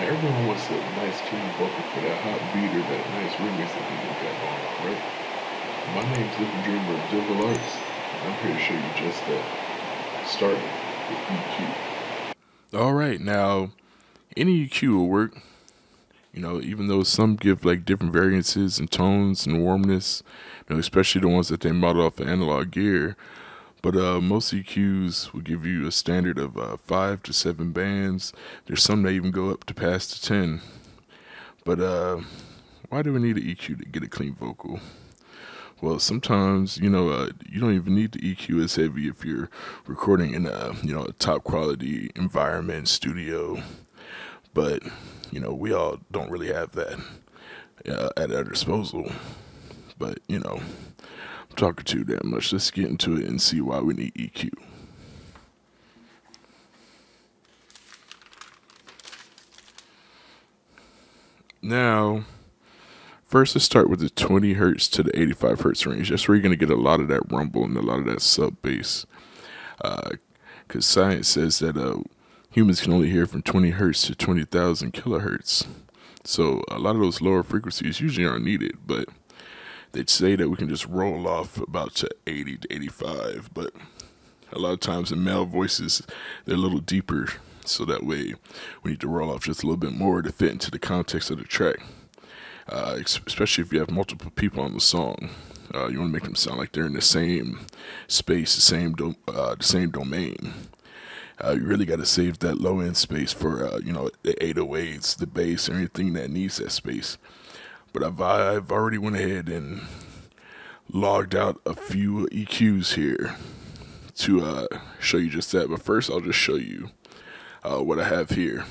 Everyone wants a nice clean vocal for that hot beat or that nice remix that they got going on, right? My name's Livid Dreamer of Divil Arts, and I'm here to show you just that. Starting with EQ. All right, now any EQ will work. You know, even though some give like different variances and tones and warmness, you know, especially the ones that they model off the analog gear. But uh, most EQs will give you a standard of uh, five to seven bands. There's some that even go up to past to ten. But uh, why do we need an EQ to get a clean vocal? Well, sometimes you know uh, you don't even need the EQ as heavy if you're recording in a you know a top quality environment studio. But you know we all don't really have that uh, at our disposal. But you know talking too damn much. Let's get into it and see why we need EQ. Now, first let's start with the 20 hertz to the 85 hertz range. That's where you're going to get a lot of that rumble and a lot of that sub bass. Because uh, science says that uh, humans can only hear from 20 hertz to 20,000 kilohertz. So a lot of those lower frequencies usually aren't needed, but they'd say that we can just roll off about to 80 to 85, but a lot of times in male voices, they're a little deeper, so that way we need to roll off just a little bit more to fit into the context of the track. Uh, especially if you have multiple people on the song, uh, you want to make them sound like they're in the same space, the same uh, the same domain. Uh, you really got to save that low end space for uh, you know the 808s, the bass, or anything that needs that space. But I've, I've already went ahead and logged out a few EQs here to uh, show you just that. But first, I'll just show you uh, what I have here.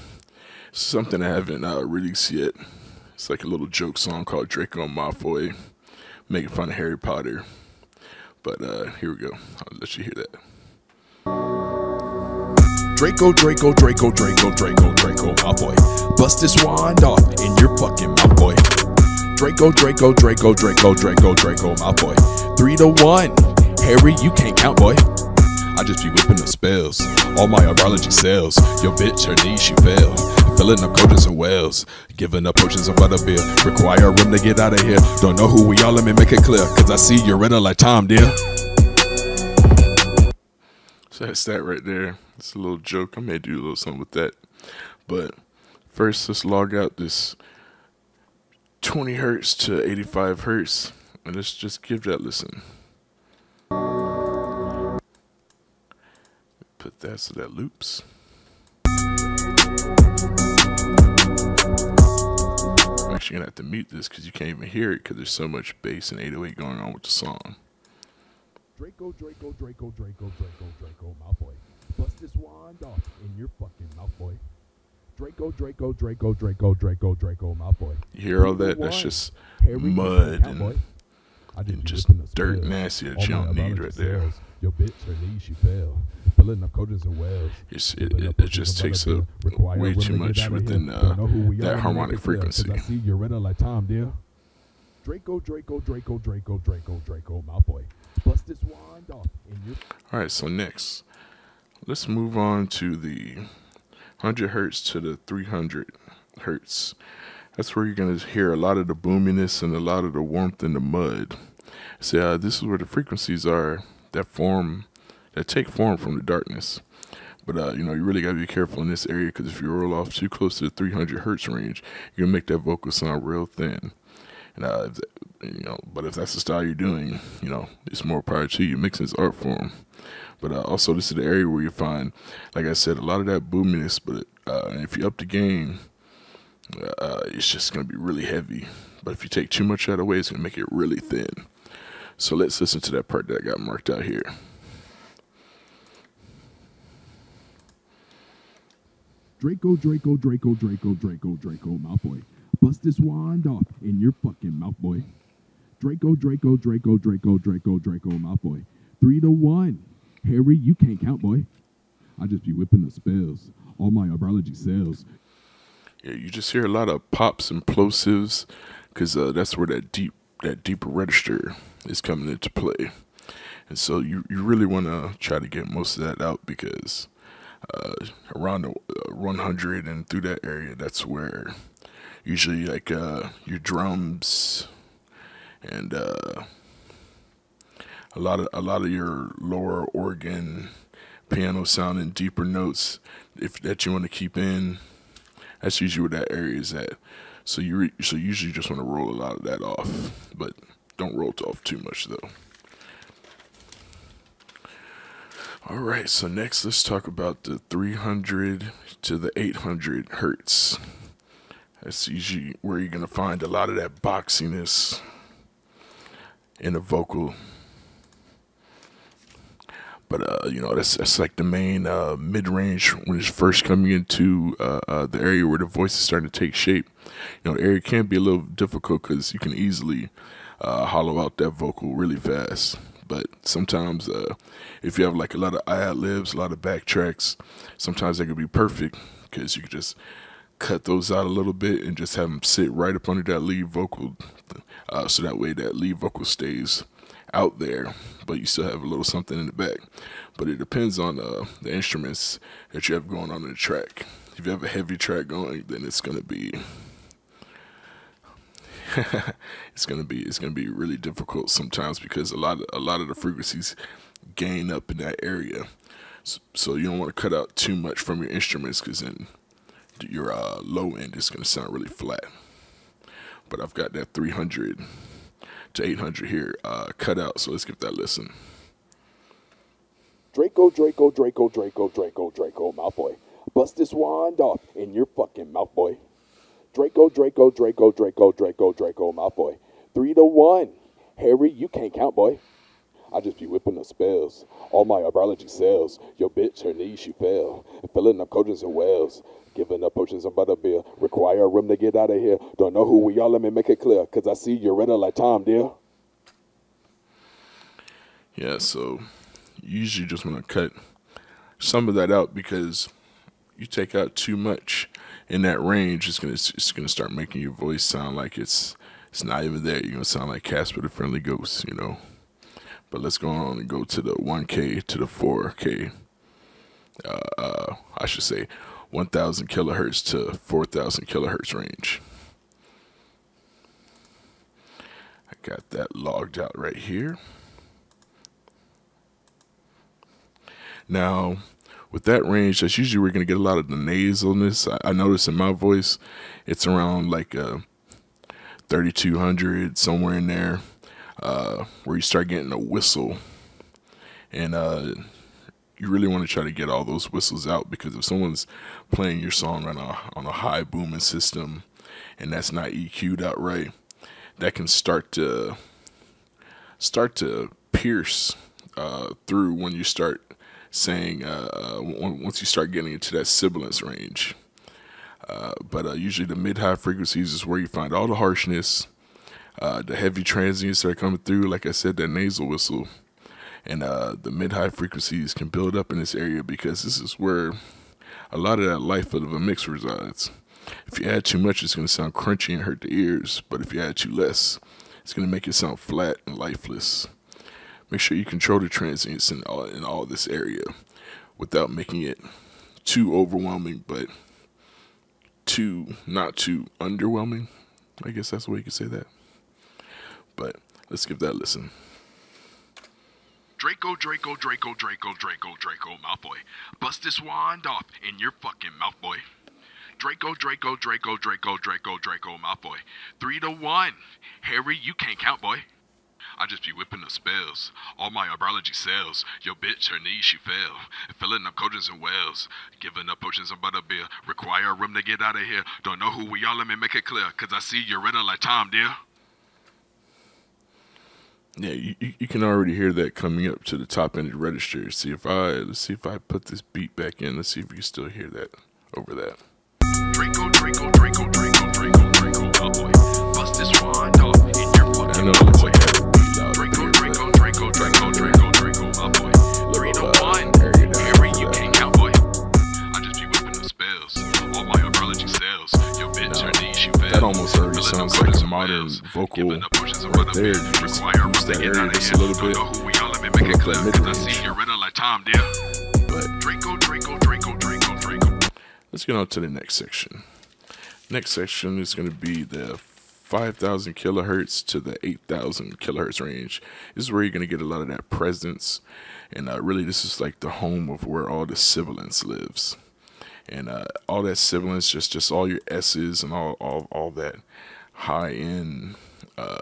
Something I haven't uh, released yet. It's like a little joke song called Draco Malfoy, making fun of Harry Potter. But uh, here we go. I'll let you hear that. Draco, Draco, Draco, Draco, Draco, Draco, Malfoy. Bust this wand off in your fucking mouth, boy. Draco, Draco, Draco, Draco, Draco, Draco, my boy. Three to one. Harry, you can't count, boy. I just be whipping the spells. All my astrology cells. Your bitch, her knees, she fell. Filling up coaches and wells. Giving up potions of butterbeer. Require room to get out of here. Don't know who we are, let me make it clear. Cause I see you're ready like Tom, dear. So that's that right there. It's a little joke. I may do a little something with that. But first, let's log out this 20 hertz to 85 hertz. And let's just give that listen. Put that so that loops. I'm actually gonna have to mute this because you can't even hear it because there's so much bass and 808 going on with the song. Draco, Draco, Draco, Draco, Draco, Draco, my boy. Bust this wand off in your fucking mouth, boy. Draco, Draco, Draco, Draco, Draco, Draco, Malfoy. You hear all that? That's just mud and, and just dirt nasty that you don't need right there. Your bitch, her knees, she fell. Filling up coaches and wells. It's, it, it, it just takes up way too much within uh, that harmonic frequency. I see you're ready like Tom, dear. Draco, Draco, Draco, Draco, Draco, Draco, Malfoy. Bust this wand off in. All right, so next, let's move on to the 100 hertz to the 300 hertz. That's where you're going to hear a lot of the boominess and a lot of the warmth in the mud. So uh, this is where the frequencies are that form, that take form from the darkness. But uh, you know, you really got to be careful in this area because if you roll off too close to the 300 hertz range, you're gonna make that vocal sound real thin. And uh, you know, but if that's the style you're doing, you know, it's more power to you. Mixing is art form. But uh, also, this is the area where you find, like I said, a lot of that boominess. But uh, if you up the game, uh, it's just going to be really heavy. But if you take too much out of way, it's going to make it really thin. So let's listen to that part that I got marked out here. Draco, Draco, Draco, Draco, Draco, Draco, Malfoy. Bust this wand off in your fucking mouth, boy. Draco, Draco, Draco, Draco, Draco, Draco, Malfoy. Three to one. Harry, you can't count, boy. I just be whipping the spells. All my astrology cells. Yeah, you just hear a lot of pops and plosives, because uh, that's where that deep, that deeper register is coming into play. And so you, you really want to try to get most of that out because uh, around the, uh, 100 and through that area. That's where usually like uh, your drums and uh, a lot of a lot of your lower organ, piano sound and deeper notes if that you want to keep in. That's usually where that area is at. So you so you usually just want to roll a lot of that off, but don't roll it off too much though. All right, so next let's talk about the 300 to the 800 hertz. That's usually where you're gonna find a lot of that boxiness in a vocal. But uh, you know that's that's like the main uh, mid range when it's first coming into uh, uh, the area where the voice is starting to take shape. You know, the area can be a little difficult because you can easily uh, hollow out that vocal really fast. But sometimes, uh, if you have like a lot of ad libs, a lot of backtracks, sometimes they could be perfect because you could just cut those out a little bit and just have them sit right up under that lead vocal, so that way that lead vocal stays out there, but you still have a little something in the back. But it depends on uh, the instruments that you have going on in the track. If you have a heavy track going, then it's gonna be it's gonna be it's gonna be really difficult sometimes because a lot of a lot of the frequencies gain up in that area. So, so you don't want to cut out too much from your instruments because then your uh, low end is gonna sound really flat. But I've got that 300 to 800 here uh, cut out, so let's give that listen. Draco, Draco, Draco, Draco, Draco, Draco, Malfoy. Bust this wand off in your fucking mouth, boy. Draco, Draco, Draco, Draco, Draco, Draco, Malfoy. Three to one. Harry, you can't count, boy. I just be whipping the spells. All my astrology cells. Your bitch, her knees, she fell. Filling up coaches and wells. Giving up potions of butterbeer. Require room to get out of here. Don't know who we are, let me make it clear. Cause I see you're ready like Tom, dear. Yeah, so you usually just want to cut some of that out because you take out too much in that range, it's gonna it's gonna start making your voice sound like it's it's not even there. You're gonna sound like Casper the Friendly Ghost, you know. But let's go on and go to the 1K to the 4K. Uh, uh, I should say 1,000 kilohertz to 4,000 kilohertz range. I got that logged out right here. Now, with that range, that's usually we're gonna get a lot of the nasalness. I, I notice in my voice, it's around like uh, 3,200 somewhere in there, uh, where you start getting a whistle, and uh, you really want to try to get all those whistles out because if someone's playing your song on a on a high booming system, and that's not EQ'd out right, that can start to start to pierce uh, through when you start saying uh, uh once you start getting into that sibilance range. Uh, but uh, usually the mid-high frequencies is where you find all the harshness, uh, the heavy transients that are coming through. Like I said, that nasal whistle, and uh, the mid-high frequencies can build up in this area because this is where a lot of that life of a mix resides. If you add too much, it's going to sound crunchy and hurt the ears. But if you add too less, it's going to make it sound flat and lifeless. Make sure you control the transients in all, in all this area without making it too overwhelming, but too not too underwhelming. I guess that's the way you could say that. But let's give that a listen. Draco, Draco, Draco, Draco, Draco, Draco, Malfoy. Bust this wand off in your fucking mouth, boy. Draco, Draco, Draco, Draco, Draco, Draco, Malfoy. Three to one. Harry, you can't count, boy. I just be whipping the spells. All my astrology cells. Your bitch, her knees, she fell. Filling up coaches and wells. Giving up potions of butterbeer. Require room to get out of here. Don't know who we are, let me make it clear. Cause I see you're ready like Tom, dear. Yeah, you, you can already hear that coming up to the top end of the register. See if I let's see if I put this beat back in. Let's see if you still hear that over that. Draco, Draco, modern vocal right there. Just Require a use that area just a little bit. know who we are, let me make Pull it up clear. that Cause I mid-range. see you're ready like Tom, dear. But let's get on to the next section. Next section is going to be the 5,000 kilohertz to the 8,000 kilohertz range. This is where you're going to get a lot of that presence. And uh, really, this is like the home of where all the sibilance lives. And uh, all that sibilance, just just all your S's and all all, all that high end uh,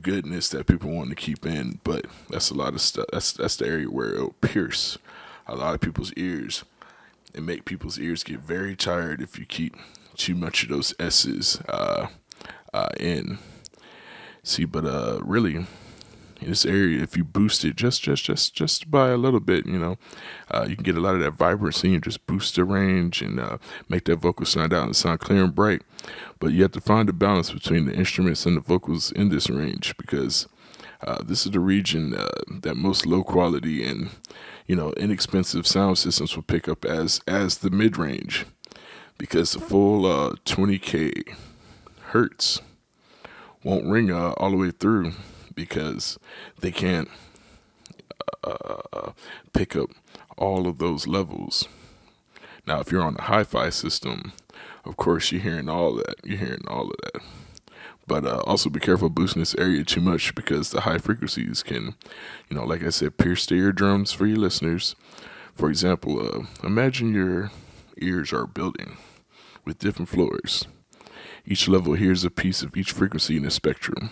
goodness that people want to keep in. But that's a lot of stuff. That's that's the area where it'll pierce a lot of people's ears and make people's ears get very tired if you keep too much of those S's uh, uh, in. See, but uh, really, this area, if you boost it just, just, just, just by a little bit, you know, uh, you can get a lot of that vibrancy and just boost the range and uh, make that vocal sound out and sound clear and bright. But you have to find a balance between the instruments and the vocals in this range because uh, this is the region uh, that most low quality and you know inexpensive sound systems will pick up as as the mid range because the full uh, 20k uh, hertz won't ring uh, all the way through because they can't uh, pick up all of those levels. Now, if you're on a hi-fi system, of course you're hearing all that. You're hearing all of that. But uh, also be careful boosting this area too much because the high frequencies can, you know, like I said, pierce the eardrums for your listeners. For example, uh, imagine your ears are building with different floors. Each level hears a piece of each frequency in the spectrum.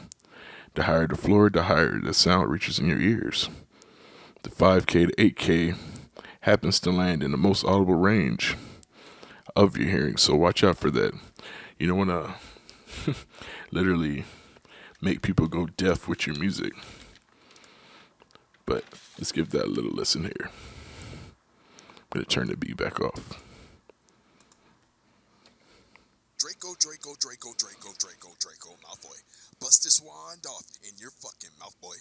The higher the floor, the higher the sound reaches in your ears. The 5K to 8K happens to land in the most audible range of your hearing, so watch out for that. You don't want to literally make people go deaf with your music. But let's give that a little listen here. I'm going to turn the beat back off. Draco, Draco, Draco, Draco, Draco, Draco, Malfoy. Bust this wand off in your fucking mouth, boy.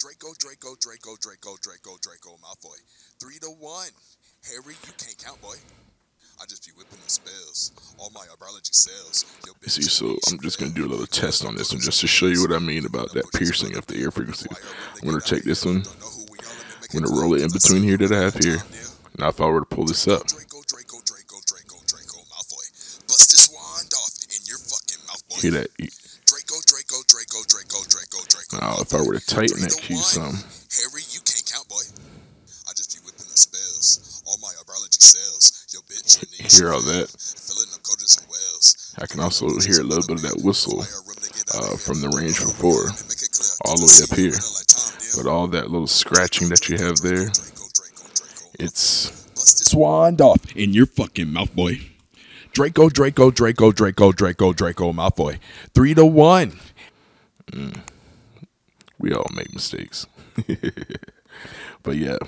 Draco, Draco, Draco, Draco, Draco, Draco, Malfoy. Three to one. Harry, you can't count, boy. I just be whipping the spells. All my astrology cells. You see, so I'm just gonna do a little test on this one just to show you what I mean about that piercing of the ear frequency. I'm gonna take this one. I'm gonna roll it in between here that I have here. Now if I were to pull this up, Hear that? Draco, Draco, Draco, Draco, Draco, Draco. Now, if I were to tighten that key some. Harry, you can't count, boy. I just be whipping the spells. All my astrology cells. Yo, bitch, hear all that? I can also hear a little bit of that whistle uh, from the range before, all the way up here. But all that little scratching that you have there, it's swanned off in your fucking mouth, boy. Draco, Draco, Draco, Draco, Draco, Draco Malfoy. Three to one. Mm. We all make mistakes. but yeah,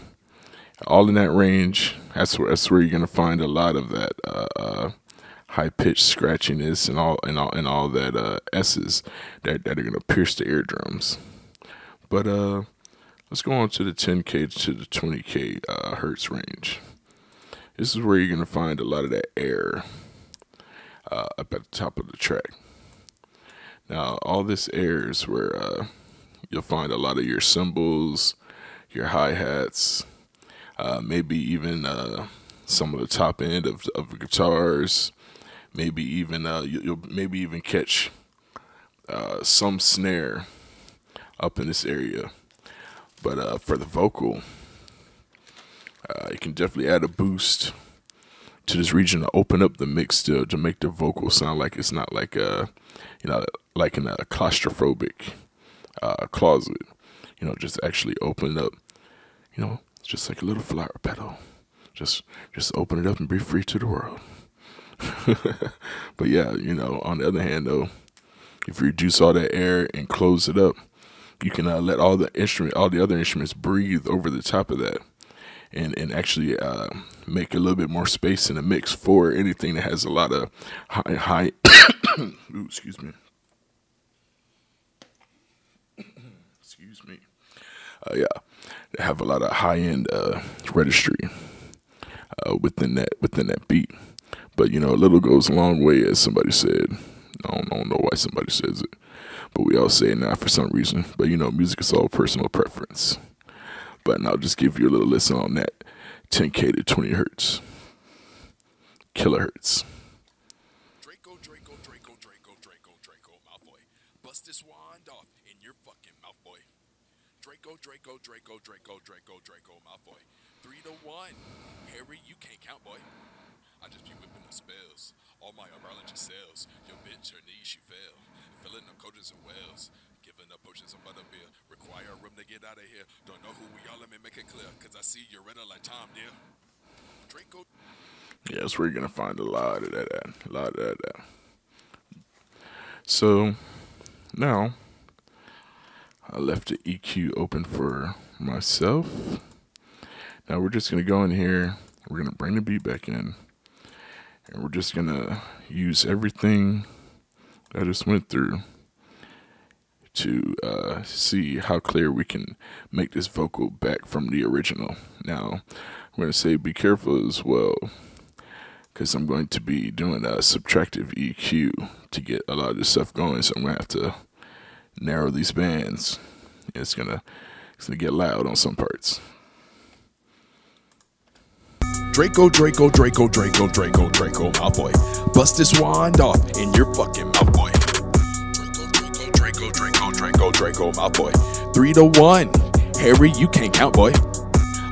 all in that range. That's where that's where you're gonna find a lot of that uh, uh, high pitched scratchiness and all and all and all that uh, s's that that are gonna pierce the eardrums. But uh, let's go on to the 10k to the 20k uh, hertz range. This is where you're gonna find a lot of that air uh, up at the top of the track. Now, all this air is where uh, you'll find a lot of your cymbals, your hi hats, uh, maybe even uh, some of the top end of, of the guitars. Maybe even uh, you, will maybe even catch uh, some snare up in this area. But for the vocal, you can definitely add a boost to this region to open up the mix to to make the vocal sound like it's not like a you know like in a claustrophobic uh, closet. You know, just actually open it up. You know, just like a little flower petal. Just just open it up and be free to the world. but yeah, you know, on the other hand though, if you reduce all that air and close it up, you can uh, let all the instrument, all the other instruments breathe over the top of that and and actually uh, make a little bit more space in the mix for anything that has a lot of high high. Ooh, excuse me. excuse me. Uh, yeah, they have a lot of high end uh, registry uh, within that within that beat. But you know, a little goes a long way, as somebody said. I don't, I don't know why somebody says it, but we all say it now for some reason. But you know, music is all personal preference. But I'll just give you a little listen on that 10K to 20 hertz. kilohertz. Draco, Draco, Draco, Draco, Draco, Draco, Malfoy. Bust this wand off in your fucking mouth, boy. Draco, Draco, Draco, Draco, Draco, Draco, Malfoy. Three to one. Harry, you can't count, boy. I just be whipping the spells. All my astrology cells. Your bitch, her knees, she fell. Filling them coaches and wells. Giving up potions of butterbeer. Require room to get out of here. Don't know who we are, let me make it clear. Cause I see you're ready like Tom, dear. Draco. Where you're gonna find a lot of that. A lot of that at. So now I left the EQ open for myself. Now we're just gonna go in here, we're gonna bring the beat back in, and we're just gonna use everything I just went through to uh, see how clear we can make this vocal back from the original. Now, I'm going to say be careful as well because I'm going to be doing a subtractive EQ to get a lot of this stuff going. So I'm going to have to narrow these bands. It's gonna it's gonna get loud on some parts. Draco, Draco, Draco, Draco, Draco, Draco, my boy. Bust this wand off in your fucking mouth, boy. Draco, Draco, Draco, Draco, Three to one. Harry, you can't count, boy.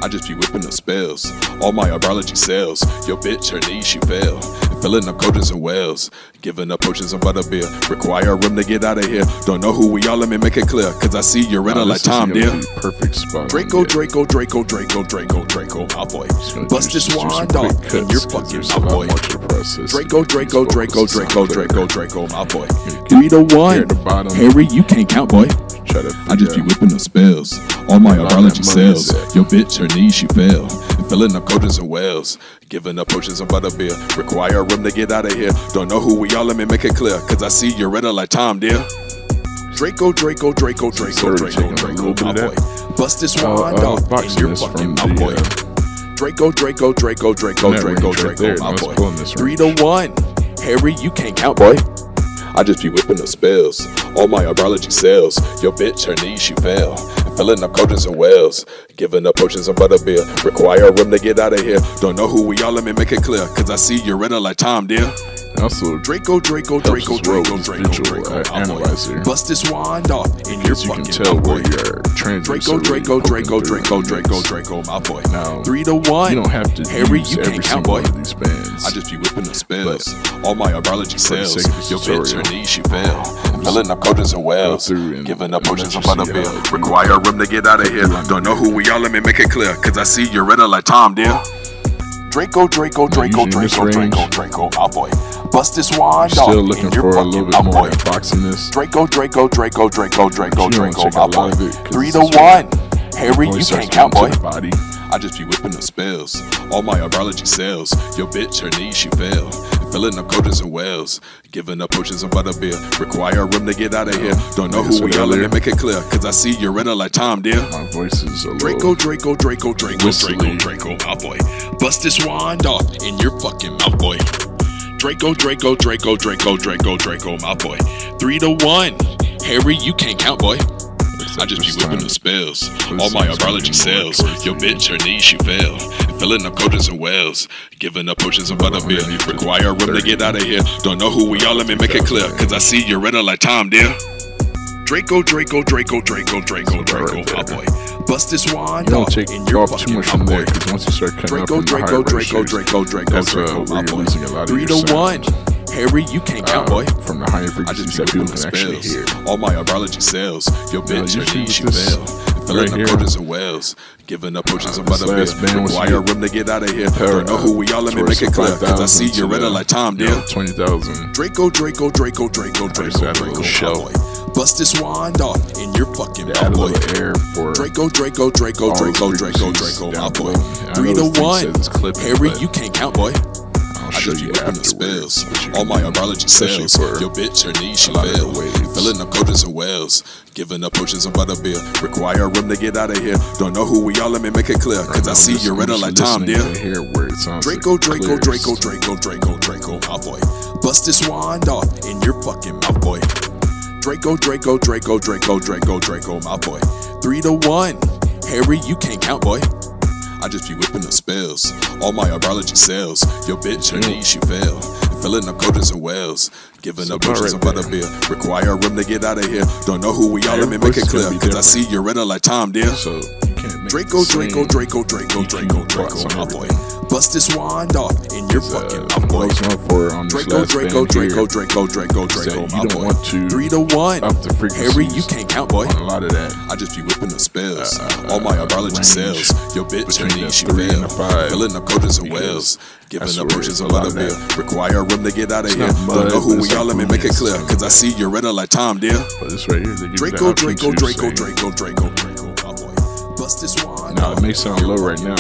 I just be whipping the spells. All my astrology cells. Your bitch, her knees, she fell. Filling up coaches and wells. Giving up potions and butterbeer. Require room to get out of here. Don't know who we are, let me make it clear. Cause I see you're in Now, like Tom, dear. Perfect spot. Draco, Draco, Draco, Draco, Draco, Draco, Malfoy. Bust this just do some wand off in cuts, your 'cause fucking there's a mouth, lot boy. more to the process. Draco, Draco, Draco, Draco. Draco, Draco, Malfoy. Get Three to one. at the bottom. Harry, you can't count, boy. Try to I just be whipping the spells. All my Where all astrology that money is cells. Your bitch, her knees, she fell. Filling up coaches and wells. Giving up potions and butterbeer. Require a room to get out of here. Don't know who we are, let me make it clear. Cause I see you're ready like Tom, dear. Draco, Draco, Draco, Draco, Draco, Draco, little bit of that. Malfoy. Bust this Uh, wand uh, off in boxing your fucking the, boy. uh, Draco, Draco, Draco, Draco, Draco, Draco, there, no, it's Malfoy. pulling this Three to one. Harry, you can't count, boy. I just be whipping the spells. All my astrology cells. Your bitch, her knees, she fell. Filling up coaches and wells. Giving up potions and butterbeer. Require room to get out of here. Don't know who we are, let me make it clear. Cause I see you're ready like Tom, dear. Also, Draco, Draco, Draco, Draco, Draco, Draco, uh, analyzer. Bust this wand off in your as you can tell where boy. your Draco, Draco, Draco, Draco, Draco. Draco, Malfoy. Now, Three to one. You don't have to Harry, use you every can't count, boy. of these bands. I just be whipping the spells. All my For cells. sake of this Your bitch, her knees, she fell. Filling up coaches and wells. Giving up potions and you see butterbeer. Require room to get out of here. Don't know who we are, let me make it clear. Cause I see you're ready like Tom, dear. Draco, Draco, Draco, usually in this Draco, Draco, Draco, Malfoy. Bust this wand off Still looking for a little bit more boy. boxiness. Draco, Draco, Draco, Draco, Draco, Draco, check a lot of it, Malfoy. 'cause Three to one. Harry, you can't count, boy. to the body. I just be whipping the spells. All my astrology cells. Your bitch, her knees, she fell. Filling up coaches and wells. Giving up potions and butterbeer. Require a room to get out of here. Don't know who we are, let me make it clear. Cause I see you're ready like Tom, dear. My voice is a Draco. Draco, Draco, Draco, Draco. Draco, Malfoy. Bust this wand off in your fucking mouth, boy. Draco, Draco, Draco, Draco, Draco, Draco, Malfoy. Three to one. Harry, you can't count, boy. I just be whipping the spells. All my time's gonna astrology be more cells. towards Your bitch, her knees, she fell. Filling up coaches and wells. Giving up potions and butterbeer. Require a room to get out of here. Don't know who we are, let me make it clear. Cause I see you're ready like Tom, dear. Draco, Draco, Draco, Draco, Draco, Draco, there. Malfoy. Bust this wand You don't take in your off too much from there because once you start cutting up Draco, from the higher Draco, Draco, ratios, Draco, Draco, that's uh, Draco, where you're Malfoy. losing a lot of Three your to one. sound. Harry, you can't count, uh, boy. from the higher frequencies that people can actually hear. All my astrology cells. Your bitch, usually knees, she fell. Filling right up coaches and wells. Giving up potions and last butterbeer. band was Require room to get out of here. Don't know who we are, let me make it clear. Cause I see ready the, like Tom, you 20,000. Draco, Draco, Draco, Draco, Draco, just add a Draco. Malfoy. Bust this wand off in your fucking To mouth, add a boy. air for Draco, Draco, Draco, Draco, Draco, Draco. Malfoy. I Three to one. Harry, you can't count, boy. I'll show you the spells. All my astrology especially Your bitch, her knees, she a lot of the fell. Filling up coaches and wells. Giving up potions and butterbeer. Require a room to get out of here. Don't know who we are, let me make it clear. Cause I see you're just like Tom, dear. to hear where it sounds Draco, Draco. Draco, Draco, Draco, Draco, Malfoy. Bust this wand off in your fucking mouth, boy. Draco, Draco, Draco, Draco, Draco, Draco, Malfoy. Three to one. Harry, you can't count, boy. I just be whipping the spells. All my biology cells. Your bitch, her knees, she fell. Filling up coaches and wells. Giving So up right and butterbeer. Require a room to get out of here. Don't know who we are, let me make it clear. Cause I see you're riddle like Tom, dear. So you can't make Draco, Draco, same Draco, Draco, Draco, Draco, on my boy. everything. Bust this wand off in your Uh, fucking what I mouth, boy. was going for on this Draco, Draco, Draco, Draco, Draco, Draco, you my don't boy. want to Three to one. up the frequencies Harry, you can't count, boy. a lot of that. I just be whipping the spells. Uh, All my uh, range cells. Your bitch, her between knees, the she three and fell. the five, Filling up coaches and wells. Giving up potions a lot of that- Require room to get out of here. Don't know who we are, let me make it clear. Cause I see you're riddle like Tom, dear. But this right here, Draco, you the option Draco, Draco, Draco, Draco, Draco, my boy. Bust this wand. Now, it may sound low right now.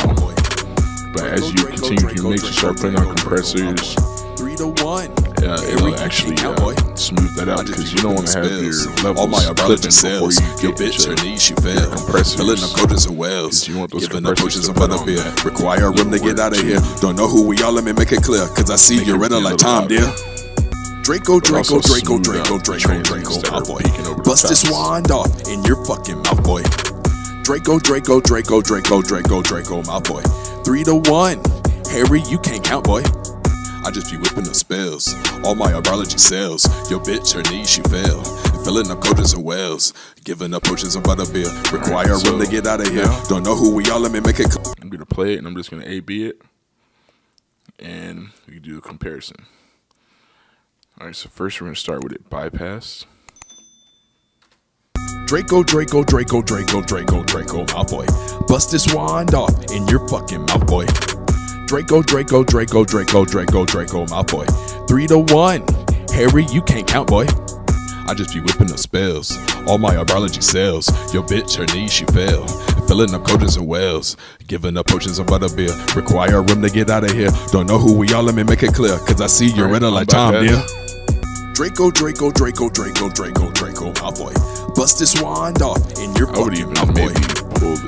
But as you continue Draco, to mix, you start putting on compressors. Three to one. Uh, it'll actually uh, smooth that out because you don't want to have your levels All my before cells. you Your bitch, her knees, she fell. Filling up coaches and wells. You want those Giving up potions and put on butterbeer. Require room to get out of here. Don't know who we are, let me make it clear. Cause I see you're it riddle feel a like little Tom, dear. louder. Draco, But Draco, also Draco, smooth Draco, out the Draco, transients Draco, that my are boy. peeking over the Bust this tops. wand off in your fucking mouth, boy. Draco, Draco, Draco, Draco, Draco, Draco, my boy. Three to one. Harry, you can't count, boy. I just be whipping the spells. All my biology cells. Your bitch, her knees, she fell. Filling up coaches and wells. Giving up potions and butterbeer. Require a room to get out of here. Don't know who we are, let me make it. I'm gonna play it and I'm just gonna A B it, and we can do a comparison. All right, so first we're gonna start with it bypass. Draco, Draco, Draco, Draco, Draco, Draco, my boy. Bust this wand off in your fucking mouth, boy. Draco, Draco, Draco, Draco, Draco, Draco, my boy. Three to one. Harry, you can't count, boy. I just be whipping the spells. All my biology cells. Your bitch, her knees, she fell. Filling up coaches and wells. Giving up potions of butterbeer. Require a room to get out of here. Don't know who we are, let me make it clear. Cause I see you're riddle I'm like Tom, dear. Draco, Draco, Draco, Draco, Draco, Draco, my boy. Bust this wand off in your fucking mouth, boy.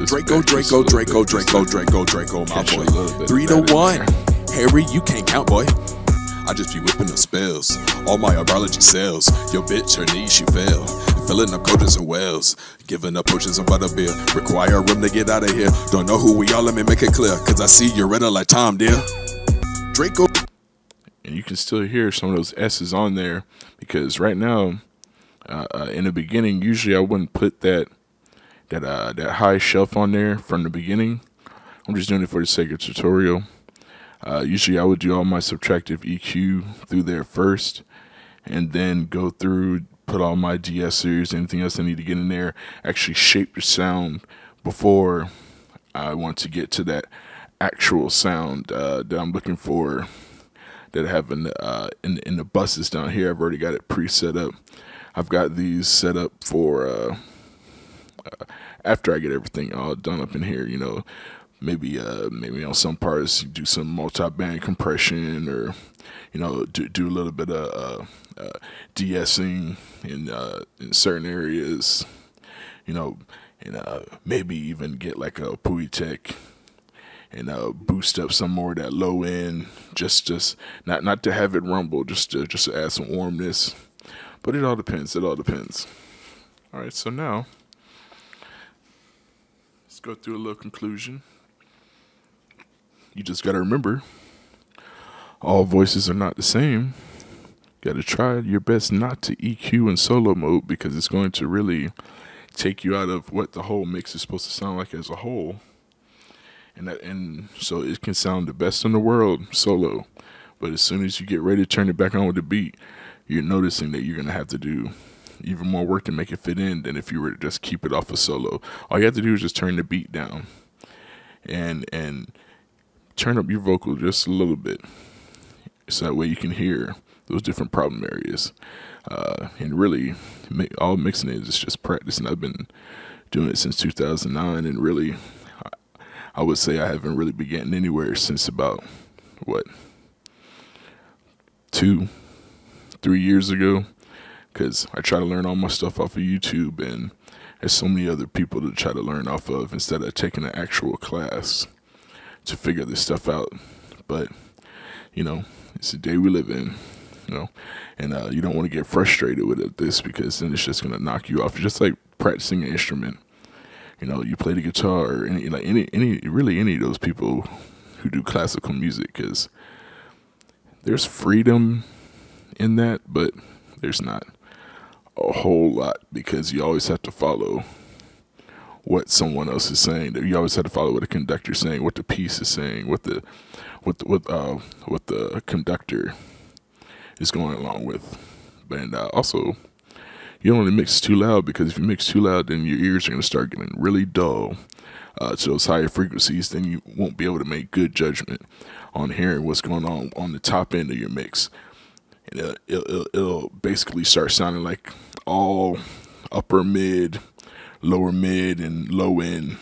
Draco, back just a Draco, Draco, Draco, Draco, Draco, my boy. Three to one. Harry, you can't count, boy. I just be whipping the spells. All my biology cells. Your bitch, her knees, she fell. Filling up coaches and wells. Giving up potions and butterbeer. Require room to get out of here. Don't know who we are, let me make it clear. Cause I see you're riddle like Tom, dear. Draco. And you can still hear some of those S's on there because right now, uh, uh, in the beginning, usually I wouldn't put that that uh, that high shelf on there from the beginning. I'm just doing it for the sake of tutorial. Uh, usually, I would do all my subtractive EQ through there first, and then go through, put all my de-essers, anything else I need to get in there, actually shape the sound before I want to get to that actual sound uh, that I'm looking for that I have in the, uh, in, in the buses down here. I've already got it pre-set up. I've got these set up for uh, uh, after I get everything all done up in here. You know, maybe uh, maybe on some parts do some multi-band compression or you know do do a little bit of uh, uh, de-essing in uh, in certain areas. You know, and uh, maybe even get like a Pultec and uh, boost up some more of that low end, just just not not to have it rumble, just to just to add some warmness. But it all depends. It all depends. All right, so now let's go through a little conclusion. You just got to remember, all voices are not the same. You Got to try your best not to EQ in solo mode because it's going to really take you out of what the whole mix is supposed to sound like as a whole and and so it can sound the best in the world solo but as soon as you get ready to turn it back on with the beat you're noticing that you're gonna have to do even more work to make it fit in than if you were to just keep it off a solo. All you have to do is just turn the beat down and and turn up your vocal just a little bit so that way you can hear those different problem areas. Uh, and really all mixing is just practice and i've been doing it since 2009 and really I would say I haven't really been getting anywhere since about what two, three years ago, because I try to learn all my stuff off of YouTube, and there's so many other people to try to learn off of instead of taking an actual class to figure this stuff out. But you know, it's the day we live in, you know, and uh, you don't want to get frustrated with it, this because then it's just gonna knock you off. Just like practicing an instrument you know, you play the guitar or any like any any really any of those people who do classical music because there's freedom in that, but there's not a whole lot because you always have to follow what someone else is saying. You always have to follow what the conductor is saying, what the piece is saying, what the what the, what uh what the conductor is going along with. And uh, also, you don't want to mix too loud because if you mix too loud, then your ears are going to start getting really dull uh, to those higher frequencies. Then you won't be able to make good judgment on hearing what's going on on the top end of your mix. And it'll, it'll, it'll basically start sounding like all upper mid, lower mid, and low end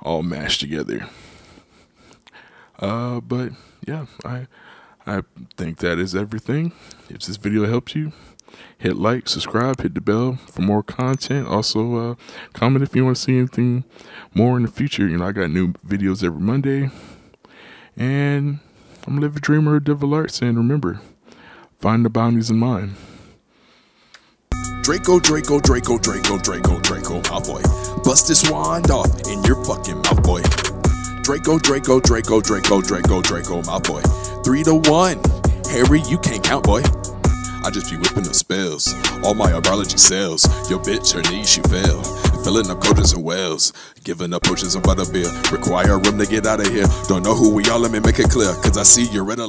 all mashed together. Uh, but yeah, I I think that is everything. If this video helped you, hit like, subscribe, hit the bell for more content. Also, uh, comment if you want to see anything more in the future. You know, I got new videos every Monday. And I'm Livid Dreamer of Divil Arts. And remember, find the bounties in mind. Draco, Draco, Draco, Draco, Draco, Draco, my boy. Bust this wand off in your fucking mouth, boy. Draco, Draco, Draco, Draco, Draco, Draco, my boy. Three to one. Harry, you can't count, boy. I just be whipping the spells. All my astrology cells. Your bitch, her knees, she fell. Filling up coaches and wells. Giving up potions and butterbeer. Require a room to get out of here. Don't know who we are, let me make it clear. Cause I see you're in a